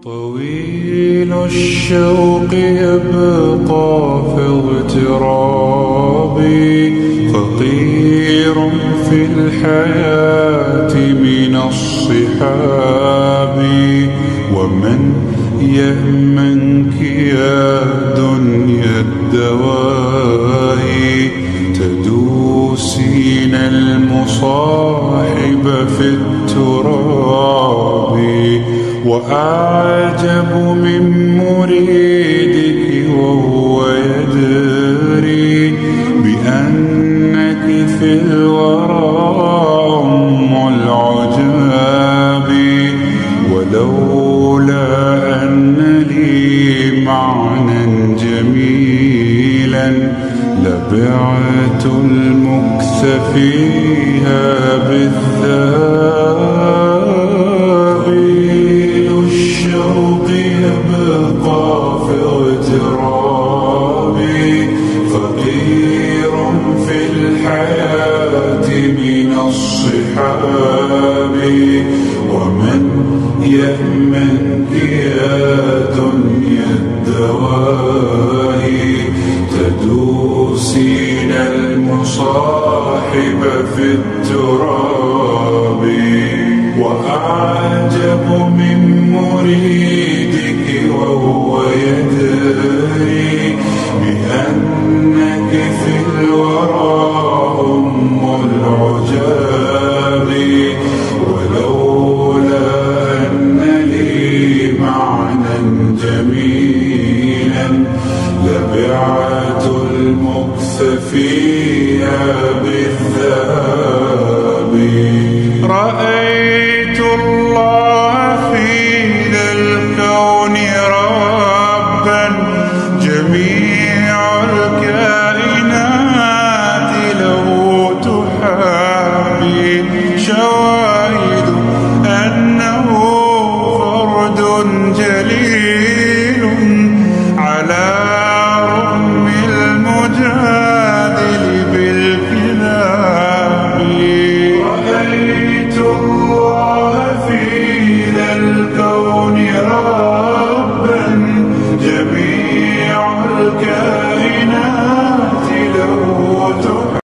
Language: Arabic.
طويل الشوق يبقى في اغترابي فقير في الحياة من الصحاب. ومن يأمنك يا دنيا الدواء تدوسين المصاحب في التراب. وأعجب من مريدك وهو يدري بأنك في الورى أم العجاب. ولولا أن لي معنى جميلا لبعت المكث فيها بالذهب فقير في الحياة من الصحاب ومن يأمنك يا دنيا الدواء تدوسين المصاحب في التراب وأعجب من مريدك المكث فيها بالذهب. رأيت again.